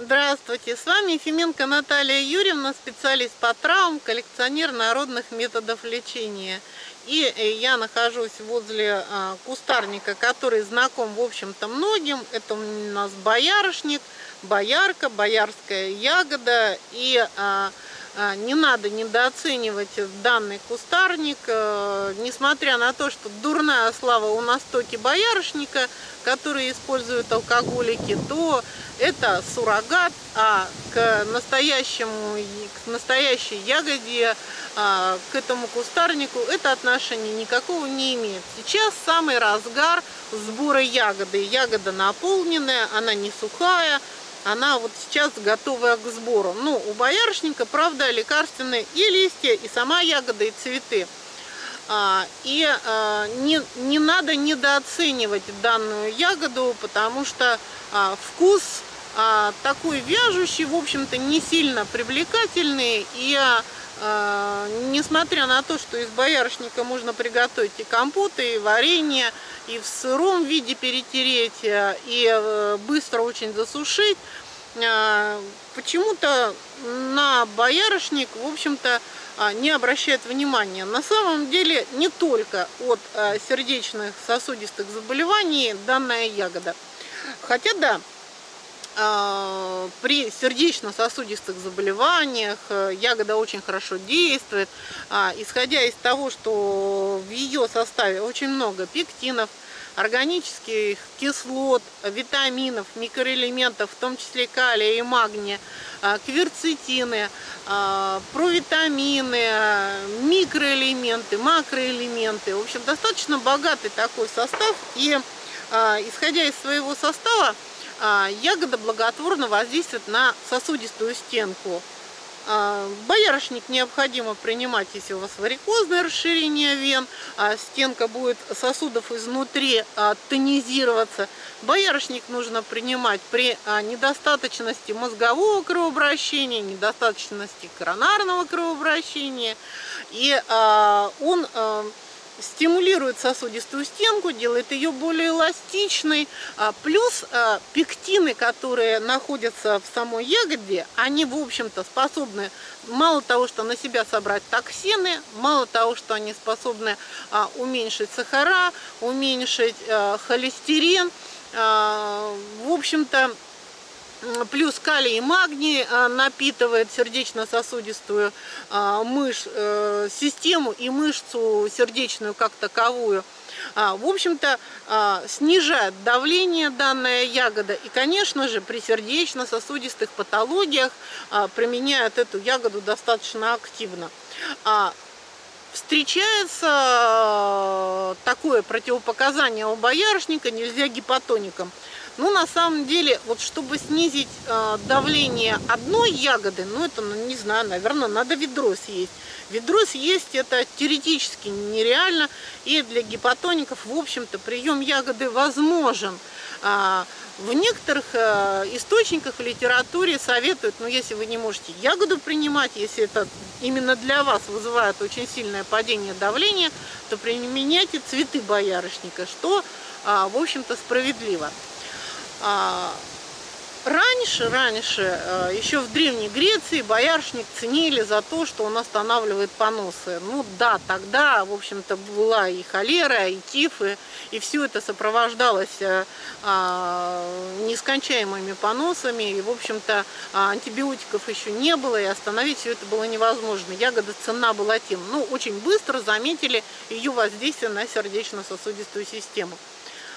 Здравствуйте, с вами Ефименко Наталья Юрьевна, специалист по травмам, коллекционер народных методов лечения. И э, я нахожусь возле а, кустарника, который знаком, в общем-то, многим. Это у нас боярышник, боярка, боярская ягода. И а, не надо недооценивать данный кустарник, э, несмотря на то, что дурная слава у настоки боярышника, которые используют алкоголики, то это суррогат, а к настоящему, к настоящей ягоде, а, к этому кустарнику это отношение никакого не имеет. Сейчас самый разгар сбора ягоды. Ягода наполненная, она не сухая, она вот сейчас готовая к сбору. Ну, у боярышника, правда, лекарственные и листья, и сама ягода, и цветы. А, и а, не, не надо недооценивать данную ягоду, потому что а, вкус такой вяжущий, в общем-то, не сильно привлекательный. И несмотря на то, что из боярышника можно приготовить и компоты, и варенье, и в сыром виде перетереть, э, и э, быстро очень засушить, э, почему-то на боярышник, в общем-то, не обращает внимания. На самом деле не только от сердечных сосудистых заболеваний данная ягода. Хотя да, а, при сердечно-сосудистых заболеваниях э, ягода очень хорошо действует, а, исходя из того, что в ее составе очень много пектинов, органических кислот, витаминов, микроэлементов, в том числе калия и магния, а, кверцетины, провитамины, микроэлементы, макроэлементы. В общем, достаточно богатый такой состав. И исходя из своего состава, а, ягода благотворно воздействует на сосудистую стенку. А, боярышник необходимо принимать, если у вас варикозное расширение вен, а стенка будет сосудов изнутри тонизироваться. Боярышник нужно принимать при недостаточности мозгового кровообращения, недостаточности коронарного кровообращения. И он стимулирует сосудистую стенку, делает ее более эластичной. А, плюс а, пектины, которые находятся в самой ягоде, они, в общем-то, способны мало того, что на себя собрать токсины, мало того, что они способны а, уменьшить сахара, уменьшить холестерин. В общем-то, плюс калий и магний а, напитывает сердечно-сосудистую а, мышь, э, систему и мышцу сердечную как таковую. А, в общем-то, снижает давление данная ягода. И, конечно же, при сердечно-сосудистых патологиях применяют эту ягоду достаточно активно. Встречается такое противопоказание у боярышника, нельзя гипотоником. Ну, на самом деле, вот чтобы снизить э, давление одной ягоды, ну, это, ну, не знаю, наверное, надо ведро съесть. Ведро съесть это теоретически нереально, и для гипотоников, в общем-то, прием ягоды возможен. А, в некоторых э, источниках в литературе советуют, ну, если вы не можете ягоду принимать, если это именно для вас вызывает очень сильное падение давления, то применяйте цветы боярышника, что, а, в общем-то, справедливо. А, раньше, раньше, э, еще в Древней Греции боярышник ценили за то, что он останавливает поносы. Ну да, тогда, в общем-то, была и холера, и тифы, и все это сопровождалось э, а, нескончаемыми поносами, и, в общем-то, антибиотиков еще не было, и остановить все это было невозможно. Ягода цена была тем. Ну, очень быстро заметили ее воздействие на сердечно-сосудистую систему.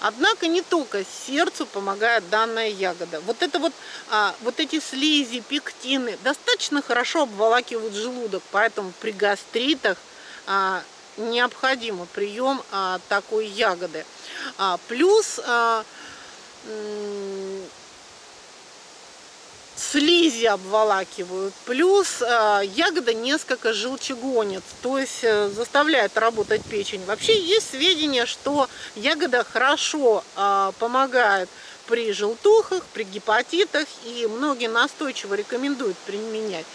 Однако не только сердцу помогает данная ягода. Вот это вот, а, вот эти слизи, пектины достаточно хорошо обволакивают желудок, поэтому при гастритах а, необходим прием а, такой ягоды. А, плюс а, слизи обволакивают. Плюс э, ягода несколько желчегонит, то есть э, заставляет работать печень. Вообще есть сведения, что ягода хорошо э, помогает при желтухах, при гепатитах, и многие настойчиво рекомендуют применять.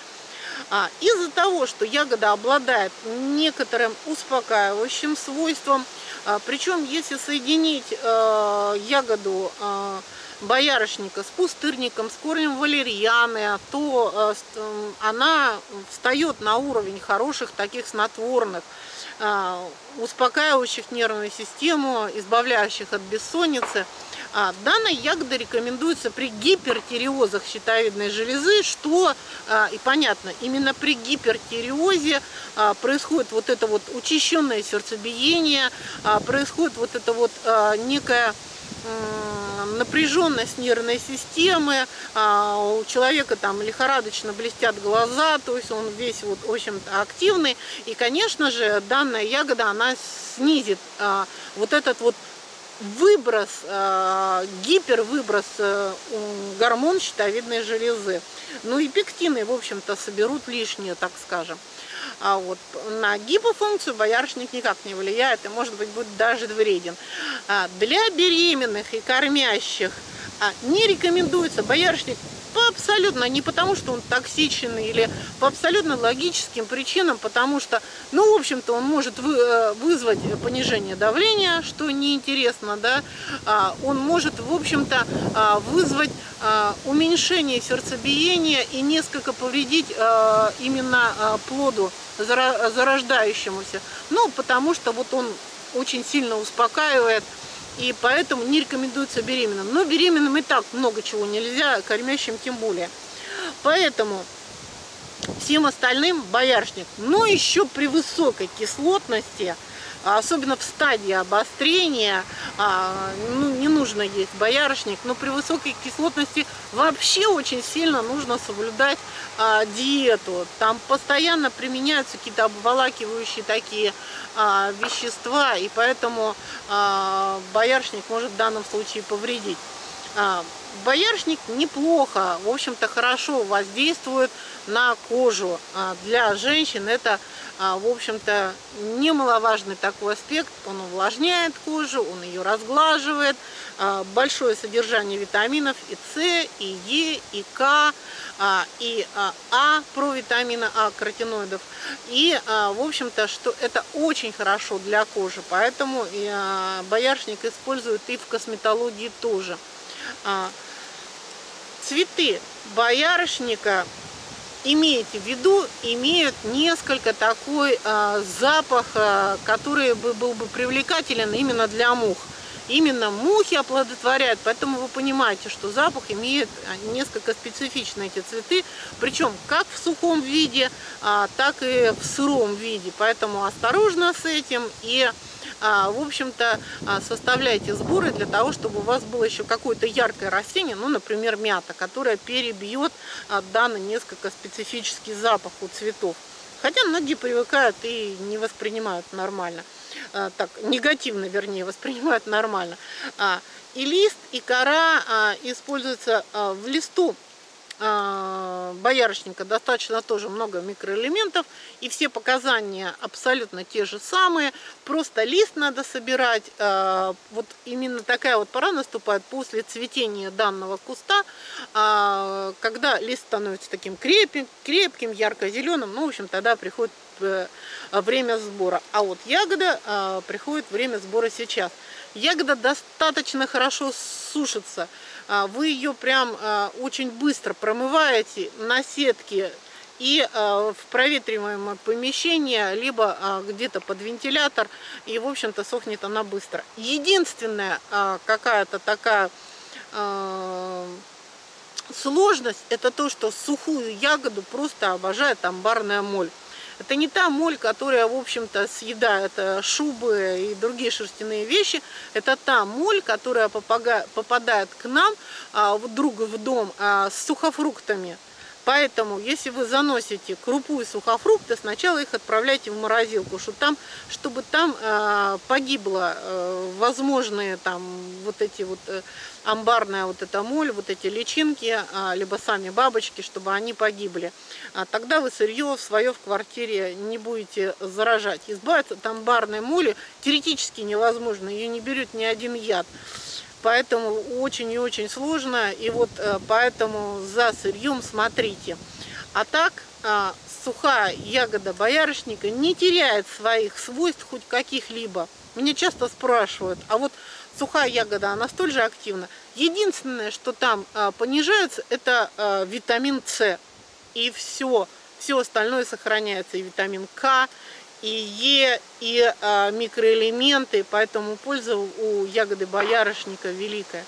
А, Из-за того, что ягода обладает некоторым успокаивающим свойством, а, причем если соединить э, ягоду э, боярышника с пустырником, с корнем валерьяны, то она встает на уровень хороших таких снотворных, успокаивающих нервную систему, избавляющих от бессонницы. А, данная ягода рекомендуется при гипертиреозах щитовидной железы, что, а, и понятно, именно при гипертиреозе а, происходит вот это вот учащенное сердцебиение, а, происходит вот это вот а, некая напряженность нервной системы, а, у человека там лихорадочно блестят глаза, то есть он весь вот, в общем-то, активный. И, конечно же, данная ягода, она снизит а, вот этот вот выброс, э, гипервыброс э, гормон щитовидной железы. Ну и пектины, в общем-то, соберут лишнее, так скажем. А вот на гипофункцию боярышник никак не влияет и, может быть, будет даже вреден. А для беременных и кормящих а, не рекомендуется боярышник по абсолютно, не потому что он токсичен или по абсолютно логическим причинам, потому что, ну, в общем-то, он может вы, э, вызвать понижение давления, что неинтересно, да, а, он может, в общем-то, а, вызвать а, уменьшение сердцебиения и несколько повредить именно плоду зарождающемуся, ну, потому что вот он очень сильно успокаивает, и поэтому не рекомендуется беременным. Но беременным и так много чего нельзя, кормящим тем более. Поэтому всем остальным боярышник. Но еще при высокой кислотности – особенно в стадии обострения, а, ну, не нужно есть боярышник, но при высокой кислотности вообще очень сильно нужно соблюдать а, диету. Там постоянно применяются какие-то обволакивающие такие вещества, и поэтому боярышник может в данном случае повредить. Боярышник неплохо, в общем-то, хорошо воздействует на кожу. Для женщин это а, в общем-то, немаловажный такой аспект. Он увлажняет кожу, он ее разглаживает. А, большое содержание витаминов и С, и Е, и К, а, и А, провитамина А, каротиноидов. И, в общем-то, что это очень хорошо для кожи, поэтому боярышник используют и в косметологии тоже. Цветы боярышника имейте в виду, имеют несколько такой э, запах, который бы, был бы привлекателен именно для мух. Именно мухи оплодотворяют, поэтому вы понимаете, что запах имеет несколько специфичные эти цветы, причем как в сухом виде, а, так и в сыром виде. Поэтому осторожно с этим и а, в общем-то, а, составляйте сборы для того, чтобы у вас было еще какое-то яркое растение, ну, например, мята, которая перебьет данный несколько специфический запах у цветов. Хотя многие привыкают и не воспринимают нормально. Так, негативно, вернее, воспринимают нормально. И лист, и кора используются в листу а, боярышника достаточно тоже много микроэлементов, и все показания абсолютно те же самые, просто лист надо собирать, а, вот именно такая вот пора наступает после цветения данного куста, а, когда лист становится таким крепким, крепким ярко-зеленым, ну, в общем, тогда приходит э, время сбора. А вот ягода приходит время сбора сейчас. Ягода достаточно хорошо сушится, а, вы ее прям а, очень быстро промываете на сетке и а, в проветриваемое помещение, либо где-то под вентилятор, и, в общем-то, сохнет она быстро. Единственная какая-то такая сложность, это то, что сухую ягоду просто обожает амбарная моль. Это не та моль, которая, в общем-то, съедает э, шубы и другие шерстяные вещи. Это та моль, которая попадает к нам вдруг в дом а, с сухофруктами. Поэтому, если вы заносите крупу и сухофрукты, сначала их отправляйте в морозилку, чтобы там, чтобы там э, погибло э, возможные там вот эти вот э, амбарная вот эта моль, вот эти личинки, э, либо сами бабочки, чтобы они погибли. А тогда вы сырье свое в квартире не будете заражать. Избавиться от амбарной моли теоретически невозможно, ее не берет ни один яд. Поэтому очень и очень сложно. И вот э, поэтому за сырьем смотрите. А так а, сухая ягода боярышника не теряет своих свойств хоть каких-либо. Меня часто спрашивают, а вот сухая ягода, она столь же активна? Единственное, что там а, понижается, это а, витамин С. И все. Все остальное сохраняется. И витамин К, и Е, и а, микроэлементы. Поэтому польза у ягоды боярышника великая.